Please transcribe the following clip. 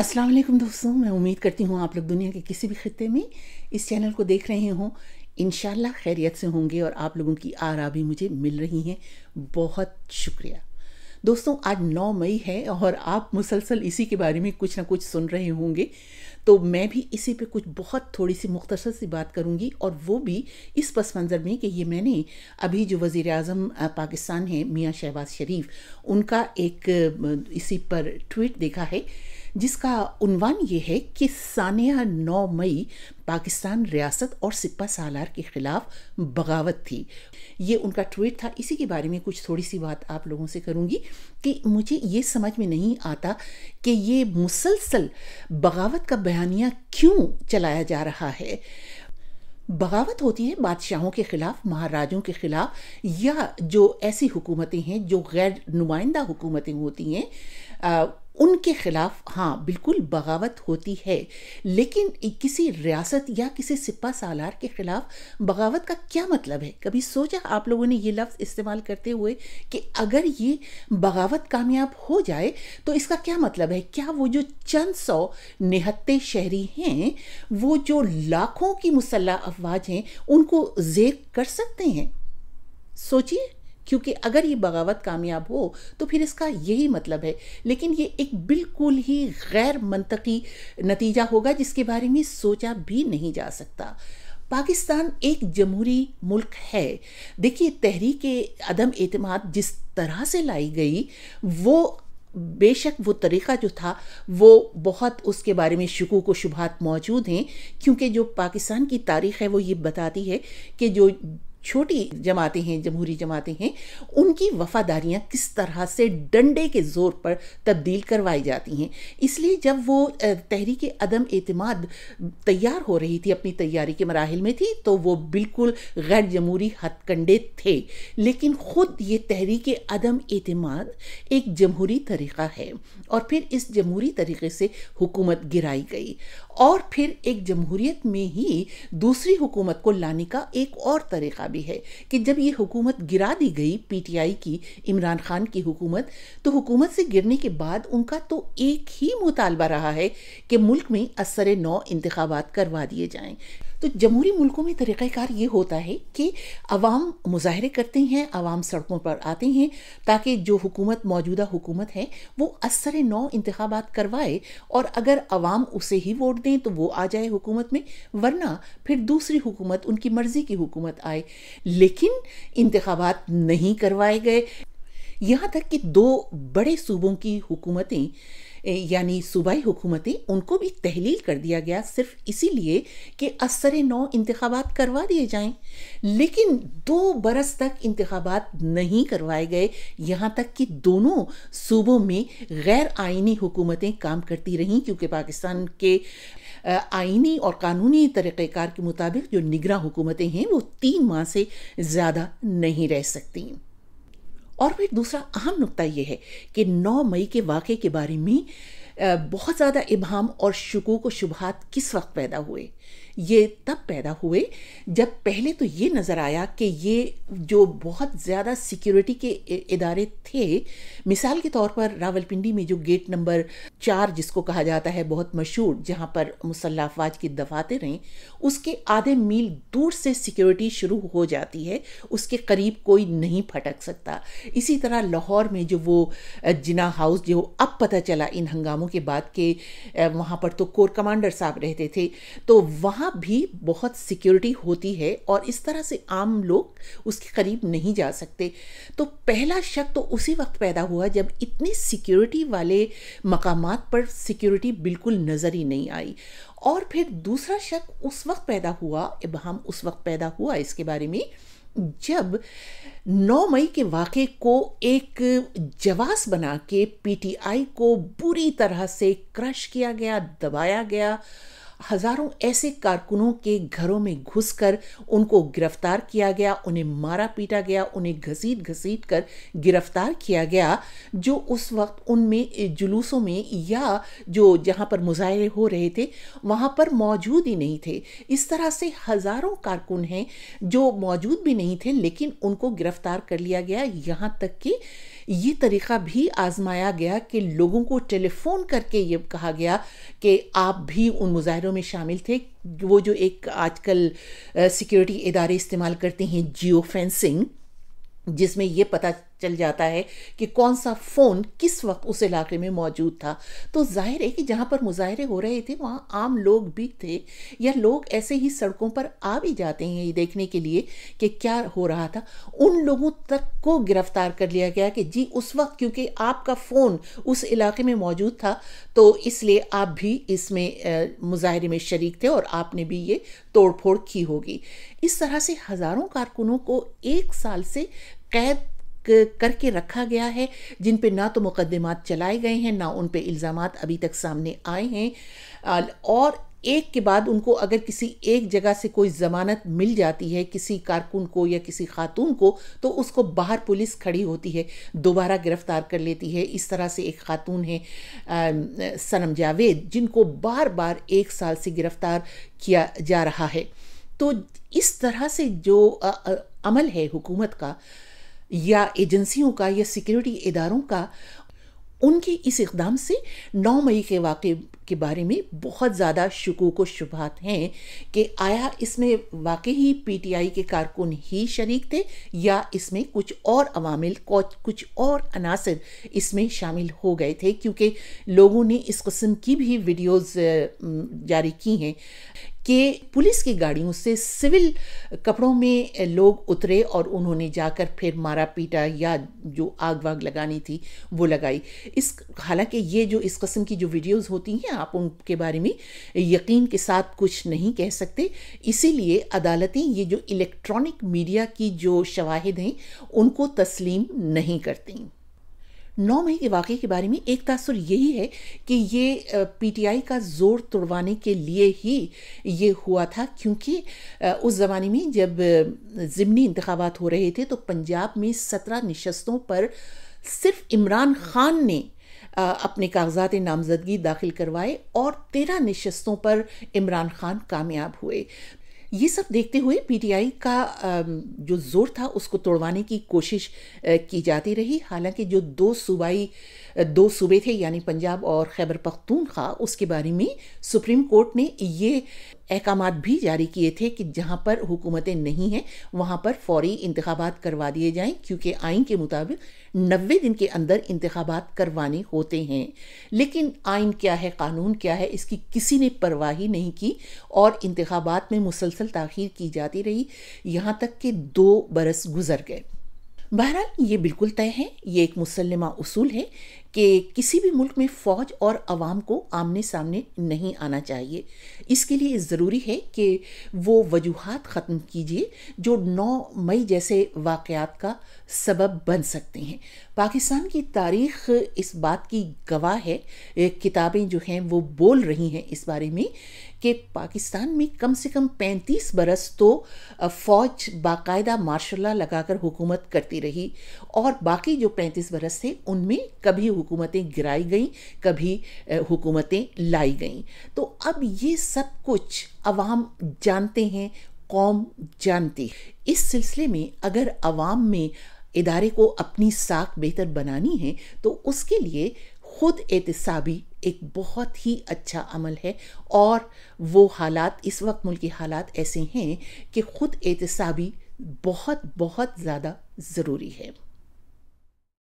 अस्सलाम वालेकुम दोस्तों, मैं उम्मीद करती हूँ आप लोग दुनिया के किसी भी खत्े में इस चैनल को देख रहे हों। इन खैरियत से होंगे और आप लोगों की आरा भी मुझे मिल रही हैं। बहुत शुक्रिया। दोस्तों, आज 9 मई है और आप मुसलसल इसी के बारे में कुछ ना कुछ सुन रहे होंगे। तो मैं भी इसी पे कुछ बहुत थोड़ी सी मुख्तसर सी बात करूँगी और वो भी इस पस मंज़र में कि ये मैंने अभी जो वज़ी अजम पाकिस्तान है मियाँ शहबाज शरीफ, उनका एक इसी पर ट्वीट देखा है जिसका उनवान ये है कि सानिया 9 मई पाकिस्तान रियासत और सिप्पा सालार के ख़िलाफ़ बगावत थी। ये उनका ट्वीट था। इसी के बारे में कुछ थोड़ी सी बात आप लोगों से करूँगी कि मुझे ये समझ में नहीं आता कि ये मुसलसल बगावत का बयानिया क्यों चलाया जा रहा है। बगावत होती है बादशाहों के ख़िलाफ़, महाराजों के ख़िलाफ़, या जो ऐसी हुकूमतें हैं, जो गैर नुमाइंदा हुकूमतें होती हैं उनके खिलाफ हाँ बिल्कुल बगावत होती है। लेकिन किसी रियासत या किसी सिपा सालार के खिलाफ बगावत का क्या मतलब है? कभी सोचा आप लोगों ने ये लफ्ज़ इस्तेमाल करते हुए कि अगर ये बगावत कामयाब हो जाए तो इसका क्या मतलब है? क्या वो जो चंद सौ निहत्ते शहरी हैं, वो जो लाखों की मुसल्ह अफवाज हैं, उनको जेर कर सकते हैं? सोचिए। क्योंकि अगर ये बगावत कामयाब हो तो फिर इसका यही मतलब है। लेकिन ये एक बिल्कुल ही गैर मनतकी नतीजा होगा, जिसके बारे में सोचा भी नहीं जा सकता। पाकिस्तान एक जमहूरी मुल्क है। देखिए, तहरीक अदम एतमाद जिस तरह से लाई गई, वो बेशक वो तरीक़ा जो था, वो बहुत उसके बारे में शकूक व शुभात मौजूद हैं, क्योंकि जो पाकिस्तान की तारीख़ है, वो ये बताती है कि जो छोटी जमातें हैं, जमहूरी जमातें हैं, उनकी वफादारियाँ किस तरह से डंडे के ज़ोर पर तब्दील करवाई जाती हैं। इसलिए जब वो तहरीक अदम एतमाद तैयार हो रही थी, अपनी तैयारी के मराहल में थी तो वो बिल्कुल गैर जमहूरी हथकंडे थे। लेकिन ख़ुद ये तहरीक अदम एतमाद एक जमहूरी तरीक़ा है और फिर इस जमहूरी तरीक़े से हुकूमत गिराई गई और फिर एक जमहूरीत में ही दूसरी हुकूमत को लाने का एक और तरीक़ा भी है कि जब ये हुकूमत गिरा दी गई पीटीआई की, इमरान खान की हुकूमत तो हुकूमत से गिरने के बाद उनका तो एक ही मुतालबा रहा है कि मुल्क में असर नौ इंतबात करवा दिए जाएँ। तो जमहूरी मुल्कों में तरीक़ाकार ये होता है कि अवाम मुजाहरे करते हैं, अवाम सड़कों पर आते हैं, ताकि जो हुकूमत, मौजूदा हुकूमत है, वो असर नौ इंतबात करवाए और अगर अवाम उसे ही वोट दें तो वो आ जाए हुकूमत में, वरना फिर दूसरी हुकूमत, उनकी मर्ज़ी की हुकूमत आए। लेकिन इंतबात नहीं करवाए गए। यहाँ तक कि दो बड़े सूबों की हुकूमतें यानी सूबाई हुकूमतें, उनको भी तहलील कर दिया गया सिर्फ़ इसीलिए कि असर नौ इंतबात करवा दिए जाएँ। लेकिन दो बरस तक इंतबात नहीं करवाए गए। यहाँ तक कि दोनों सूबों में गैर आइनी हुकूमतें काम करती रहीं, क्योंकि पाकिस्तान के आइनी और कानूनी तरीक़ेकार के मुताबिक जो निगरा हुकूमतें हैं, वो तीन माह से ज़्यादा नहीं रह सकती। और फिर दूसरा अहम नुकता यह है कि 9 मई के वाक़े के बारे में बहुत ज़्यादा इबाम और शकूक व शुभात किस वक्त पैदा हुए? ये तब पैदा हुए जब पहले तो ये नज़र आया कि ये जो बहुत ज़्यादा सिक्योरिटी के इदारे थे, मिसाल के तौर पर रावलपिंडी में जो गेट नंबर चार जिसको कहा जाता है बहुत मशहूर, जहाँ पर मुसल्ला अफवाज की दफाते रहें, उसके आधे मील दूर से सिक्योरिटी शुरू हो जाती है, उसके करीब कोई नहीं फटक सकता। इसी तरह लाहौर में जो वो जिना हाउस जो अब पता चला इन हंगामों के बाद के वहाँ पर तो कोर कमांडर साहब रहते थे तो वहाँ भी बहुत सिक्योरिटी होती है और इस तरह से आम लोग उसके करीब नहीं जा सकते। तो पहला शक तो उसी वक्त पैदा हुआ जब इतनी सिक्योरिटी वाले मकाम पर सिक्योरिटी बिल्कुल नज़र ही नहीं आई। और फिर दूसरा शक उस वक्त पैदा हुआ हम उस वक्त पैदा हुआ इसके बारे में, जब 9 मई के वाक़े को एक जवास बना के पीटीआई को बुरी तरह से क्रश किया गया, दबाया गया हज़ारों ऐसे कारकुनों के घरों में घुसकर उनको गिरफ़्तार किया गया, उन्हें मारा पीटा गया, उन्हें घसीट घसीट कर गिरफ़्तार किया गया, जो उस वक्त उनमें जुलूसों में या जो जहाँ पर मुजाहरे हो रहे थे, वहाँ पर मौजूद ही नहीं थे। इस तरह से हज़ारों कारकुन हैं जो मौजूद भी नहीं थे, लेकिन उनको गिरफ़्तार कर लिया गया। यहाँ तक कि ये तरीका भी आजमाया गया कि लोगों को टेलीफोन करके ये कहा गया कि आप भी उन मुजाहरों में शामिल थे। वो जो एक आजकल सिक्योरिटी इदारे इस्तेमाल करते हैं, जियो फेंसिंग, जिसमें ये पता चल जाता है कि कौन सा फ़ोन किस वक्त उस इलाके में मौजूद था। तो ज़ाहिर है कि जहाँ पर मुजाहरे हो रहे थे, वहाँ आम लोग भी थे या लोग ऐसे ही सड़कों पर आ भी जाते हैं ये देखने के लिए कि क्या हो रहा था। उन लोगों तक को गिरफ़्तार कर लिया गया कि जी, उस वक्त क्योंकि आपका फ़ोन उस इलाके में मौजूद था तो इसलिए आप भी इसमें मुजाहरे में शरीक थे और आपने भी ये तोड़ फोड़ की होगी। इस तरह से हज़ारों कारकुनों को एक साल से कैद करके रखा गया है, जिन पे ना तो मुकदमात चलाए गए हैं, ना उन पे इल्ज़ाम अभी तक सामने आए हैं। और एक के बाद उनको अगर किसी एक जगह से कोई ज़मानत मिल जाती है, किसी कारकुन को या किसी खातून को तो उसको बाहर पुलिस खड़ी होती है, दोबारा गिरफ़्तार कर लेती है। इस तरह से एक खातून है सनम जावेद, जिनको बार बार एक साल से गिरफ़्तार किया जा रहा है। तो इस तरह से जो अमल है हुकूमत का या एजेंसियों का या सिक्योरिटी इदारों का, उनके इस इकदाम से 9 मई के वाक़े के बारे में बहुत ज़्यादा शकूक व शुभात हैं कि आया इसमें वाकई ही पीटीआई के कारकुन ही शरीक थे या इसमें कुछ और अवामिल कुछ और अनासर इसमें शामिल हो गए थे, क्योंकि लोगों ने इस कस्म की भी वीडियोज़ जारी की हैं कि पुलिस की गाड़ियों से सिविल कपड़ों में लोग उतरे और उन्होंने जाकर फिर मारा पीटा या जो आग वाग लगानी थी वो लगाई। इस, हालाँकि ये जो इस कस्म की जो वीडियोस होती हैं आप उनके बारे में यकीन के साथ कुछ नहीं कह सकते। इसीलिए अदालतें ये जो इलेक्ट्रॉनिक मीडिया की जो शवाहिद हैं, उनको तस्लीम नहीं करती। नौ मई के वाक़े के बारे में एक तासर यही है कि ये पीटीआई का ज़ोर तोड़वाने के लिए ही ये हुआ था, क्योंकि उस ज़माने में जब ज़िमनी इंतबात हो रहे थे तो पंजाब में सत्रह नशस्तों पर सिर्फ़ इमरान खान ने अपने कागजात नामजदगी दाखिल करवाए और तेरह नशस्तों पर इमरान खान कामयाब हुए। ये सब देखते हुए पीटीआई का जो ज़ोर था उसको तोड़वाने की कोशिश की जाती रही। हालाँकि जो दो सूबाई दो सूबे थे, यानी पंजाब और खैबर पख्तूनख्वा, उसके बारे में सुप्रीम कोर्ट ने ये अहकाम भी जारी किए थे कि जहाँ पर हुकूमतें नहीं हैं, वहाँ पर फौरी इंतबात करवा दिए जाएँ, क्योंकि आइन के मुताबिक नबे दिन के अंदर इंतबात करवाने होते हैं। लेकिन आइन क्या है, कानून क्या है, इसकी किसी ने परवाह ही नहीं की और इंतबात में मुसलसल ताखीर की जाती रही। यहाँ तक कि दो बरस गुजर गए। बहरहाल, ये बिल्कुल तय है, ये एक मुसलमा उसूल है कि किसी भी मुल्क में फ़ौज और आवाम को आमने सामने नहीं आना चाहिए। इसके लिए ज़रूरी है कि वो वजूहत ख़त्म कीजिए जो 9 मई जैसे वाक़ात का सबब बन सकते हैं। पाकिस्तान की तारीख़ इस बात की गवाह है किताबें जो हैं वो बोल रही हैं इस बारे में कि पाकिस्तान में कम से कम 35 बरस तो फ़ौज बाकायदा मार्शल लगाकर हुकूमत करती रही और बाकी जो 35 बरस थे उनमें कभी हुकूमतें गिराई गईं, कभी हुकूमतें लाई गईं। तो अब ये सब कुछ अवाम जानते हैं, कौम जानती इस सिलसिले में अगर अवाम में इदारे को अपनी साख बेहतर बनानी है तो उसके लिए खुद एहतसाबी एक बहुत ही अच्छा अमल है। और वो हालात, इस वक्त मुल्क हालात ऐसे हैं कि खुद एहतसाबी बहुत बहुत ज़्यादा ज़रूरी है।